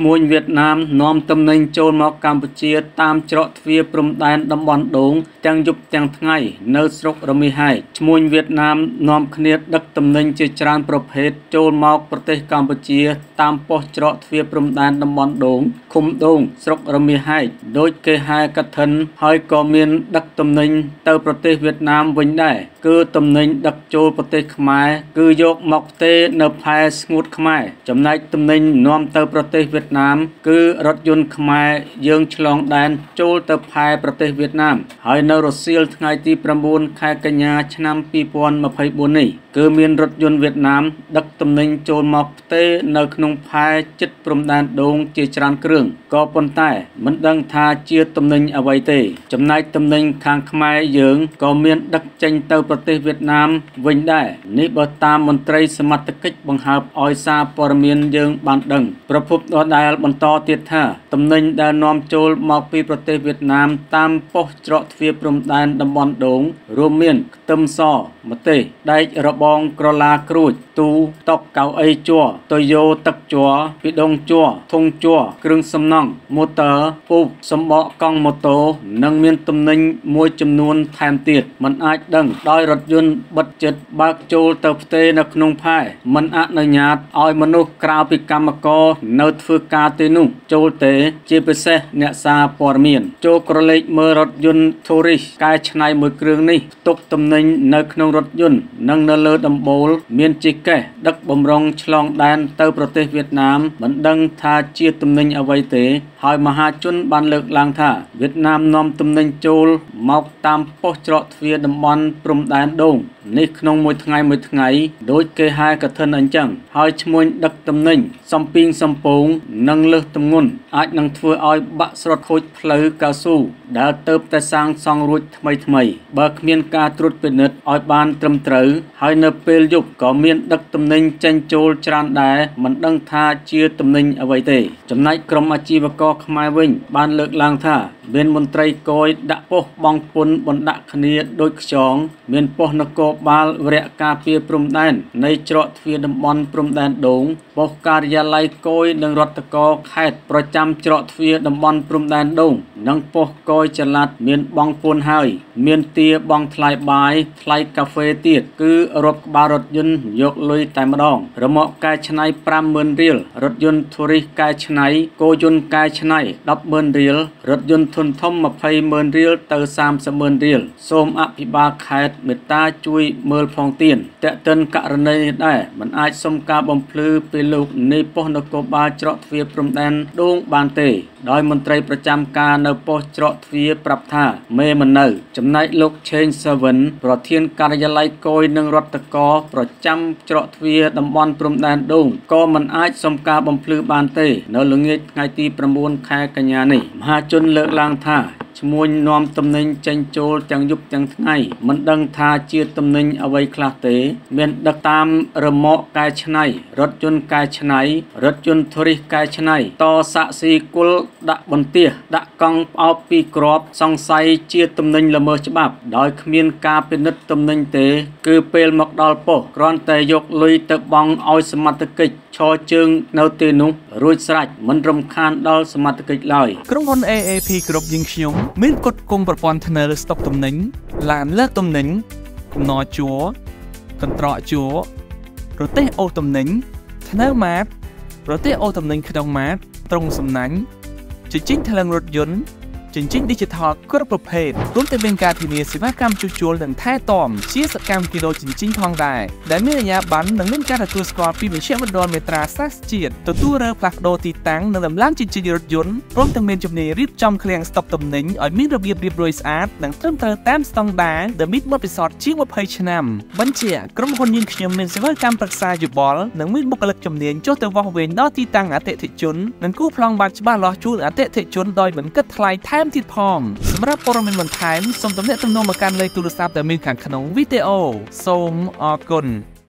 ឈ្មួញវៀតណាមនាំទំនិញចូលមកកម្ពុជាតាមច្រកទ្វារព្រំដែនតំបន់ដូងទាំងយប់ទាំងថ្ងៃនៅស្រុករមាសហែកឈ្មួញវៀតណាមនាំគ្នាដឹកទំនិញជាច្រើនប្រភេទចូលមកប្រទេសកម្ពុជាតាមប៉ុស្តិ៍ច្រកទ្វារព្រំដែនតំបន់ដូងឃុំដូងស្រុករមាសហែកដោយគេហៅកឋិនហើយក៏មានដឹកទំនិញទៅប្រទេសវៀតណាមវិញដែរគឺទំនិញដឹកចូលប្រទេសខ្មែរគឺយកមកផ្ទេរនៅផែស្ងួតខ្មែរចំណែកទំនិញនាំទៅប្រទេសវៀតណាម គឺរថយន្តខ្មែរយើងឆ្លងដែនចូលទៅផែប្រទេសវៀតណាម ហើយនៅរសៀលថ្ងៃទី9ខែកញ្ញាឆ្នាំ2024នេះគឺមានរថយន្តវៀតណាម ដឹកទំនិញចូលមកផ្ទេរនៅក្នុងផែជិតព្រំដែនដូងជាច្រើនគ្រឿងក៏ប៉ុន្តែមិនដឹងថាជាទំនិញអ្វីទេ ចំណែកទំនិញខាងខ្មែរយើងក៏មានដឹកចេញទៅប្រទេសវៀតណាមវិញដែរនេះបើតាមមន្ត្រីសមត្ថកិច្ចបង្ហើបឲ្យសារព័ត៌មានយើងបានដឹងប្រភពដដបន្តទៀតថាទំនិញដែលនាំចូលមកពីប្រទេសវៀតណាមតាមប៉ុស្តិ៍ច្រកទ្វារព្រំដែនតំបន់ដូងរួមមានខ្ទឹមសម្ទេសដែករបបងក្រឡាក្រួចទូតុកៅអីជ័រតូយ៉ូទឹកជ័រពីដងជ័រធុងជ័រគ្រឿងសំណង់ម៉ូទ័រពូកសម្បកកង់ម៉ូតូនិងមានទំនិញមួយចំនួនថែមទៀតมันអាចដឹងដោយរថយន្តបិទចិត្តបើកចូលទៅផ្ទេរនៅក្នុងផែมันអនុញ្ញាតឲ្យមនុស្សក្រៅពីកម្មករនៅធ្វើ ការទេនោះចូលទេ ជាពិសេសអ្នកសារព័ត៌មានចូលក្រឡេកមើលរថយន្ត Tourist កែច្នៃមួយគ្រឿងនេះផ្ទុកទំនិញនៅក្នុងរថយន្តនិងនៅលើដំបូល មានជីកេះដឹកបំរុងឆ្លងដែនទៅប្រទេសវៀតណាមមិនដឹងថាជាទំនិញអ្វីទេ ហើយមហាជនបានលើកឡើងថាវៀតណាមនាំទំនិញចូល មកតាមប៉ុស្តិ៍ច្រកទ្វារតំបន់ព្រំដែនដូង នេះក្នុងមួយថ្ងៃមួយថ្ងៃដូចគេហៅកឋិនអញ្ចឹងហើយឈ្មួញដឹកទំនិញសំពីងសំពងនិងលើសទម្ងន់អាចនឹងធ្វើឲ្យបាក់ស្រុតខូចផ្លូវកៅស៊ូដែលទៅតែសាងសង់រួចថ្មីថ្មីបើគ្មានការត្រួតពិនិត្យឲ្យបានត្រឹមត្រូវហើយនៅពេលយប់ក៏មានដឹកទំនិញចេញចូលច្រើនដែរមិនដឹងថាជាទំនិញអ្វីទេ ចំណែកក្រុមអាជីវករខ្មែរវិញបានលើកឡើងថា មានមន្ត្រីគយដាក់ប៉ុស្តិ៍បងពុនបណ្ដាក់គ្នាដូចខ្យងមានប៉ុស្តិ៍នគរបាលវរៈការពារព្រំដែននៃច្រកទ្វារតំបន់ព្រំដែនដូង ប៉ុស្តិ៍ការិយាល័យគយនិងរដ្ឋកោខេត្តប្រចាំច្រកទ្វារតំបន់ព្រំដែនដូងនិងប៉ុស្តិ៍គយចល័តមានបងពុនហើយ មានទាបងថ្លៃបាយថ្លៃកាហ្វេទៀតគឺរាប់ក្បាលរថយន្តយកលុយតែម្ដងរមាក់កែច្នៃ50000រៀលរថយន្តធូរីសកែច្នៃគោយន្តកែច្នៃ100,000រៀលរថយន្តធុនធំ200,000រៀលទៅ300,000រៀលសូមអភិបាលខេត្តមេត្តាជួយមើលផងទៀនតេតិនករណីនេះដែរមិនអាចសុំការបំភ្លឺពីលោកនៃប៉ុស្តិ៍នគរបាលច្រកទ្វារព្រំដែនដូងបានទេ ដោយមន្ត្រីប្រចាំការនៅប៉ុស្តិ៍ច្រកទ្វារប្រាប់ថាមេមិននៅ ចំណែកលោកឆេងសាវិនប្រធានការិយាល័យគយនិងរដ្ឋកោប្រចាំច្រកទ្វារតំបន់ព្រំដែនដូងក៏មិនអាចសុំការបំភ្លឺបានទេ នៅល្ងាចថ្ងៃទី9ខែកញ្ញានេះមហាជនលើកឡើងថា ឈ្មួញនាំទំនិញចេញចូលទាំងយប់ទាំងថ្ងៃមិនដឹងថាជាទំនិញអ្វីខ្លះទេ មានដឹកតាមរមាក់កែច្នៃរថយន្តកែច្នៃរថយន្តធូរីសកែច្នៃតសាក់ស៊ីគុលដាក់បន្ទះដាក់កង់ផ្អោបពីក្របសង្ស័យជាទំនិញល្មើសច្បាប់ ដោយគ្មានការពិនិត្យទំនិញទេ គឺពេលមកដល់ប៉ុស្តិ៍គ្រាន់តែយកលុយទៅបង់ឲ្យសមត្ថកិច្ចឈរជើងនៅទីនោះរួចស្រេចមិនរំខានដល់សមត្ថកិច្ចឡើយក្រុមហ៊ុន AAP គ្រប់យើងខ្ញុំមានគុតគុំប្រព័ន្ធធ្នើស្តុកទំនិញឡានលើកទំនិញកំណរជួរកន្ត្រកជួរប្រទេសអូទំនិញធ្នើម៉ាតប្រទេសអូទំនិញក្នុងម៉ាតត្រង់សំណាញ់ជញ្ជីងថ្លើងរថយន្ត ចិញ្ចៀន Digital គ្រប់ប្រភេទរួមទាំងមានការធានាសេវាកម្មជួសជុលនិងថែទាំជាសកម្មគីឡូចិញ្ចៀនផងដែរដែលមានអាជ្ញាប័ណ្ណនិងមានការទទួលស្គាល់ពីមជ្ឈមណ្ឌលមេត្រាសាសជាតិទទួលរើផ្លាស់ប្ដូរទីតាំងនិងដំឡើងចិញ្ចៀនរថយន្តព្រមទាំងមានជំនាញរៀបចំឃ្លាំងស្តុកទំនិញឲ្យមានរបៀបរៀបរយស្អាតនិងត្រឹមត្រូវតាមស្តង់ដារដែលមានបទពិសោធន៍ជាង20ឆ្នាំបញ្ជាក្រុមហ៊ុនយើងខ្ញុំមានសេវាកម្មប្រឹក្សាយោបល់និងមានបុគ្គលិកជំនាញចុះទៅវាស់វែងដល់ទីតាំងអតិថិជននិងគូប្លង់បានច្បាស់លាស់ជូនអតិថិជនដោយមិនគិតថ្លៃថែមទៀតផងសម្រាប់ព័ត៌មានបន្ថែមសូមទំនាក់ទំនងមកកាន់លេខទូរស័ព្ទដែលមានខាងក្នុងវីដេអូសូមអរគុណ